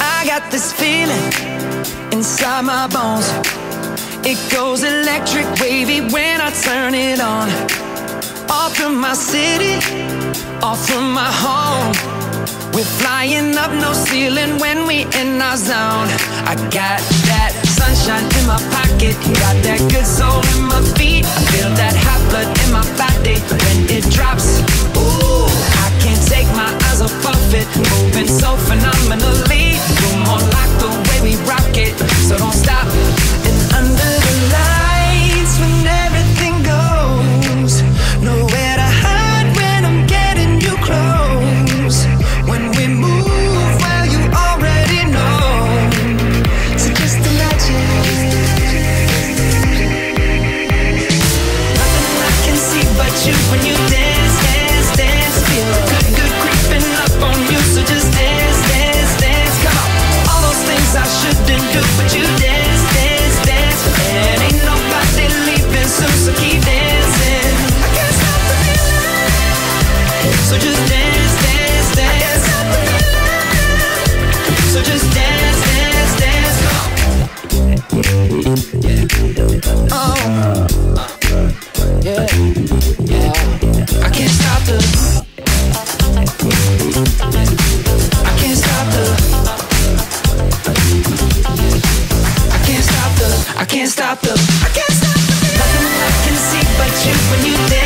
I got this feeling inside my bones. It goes electric wavy when I turn it on. All through my city, all through my home. We're flying up no ceiling when we in our zone. I got that sunshine in my pocket, got that good soul in my feet. I can't stop the. I can't stop the. Feeling. Nothing I can see but you when you dance.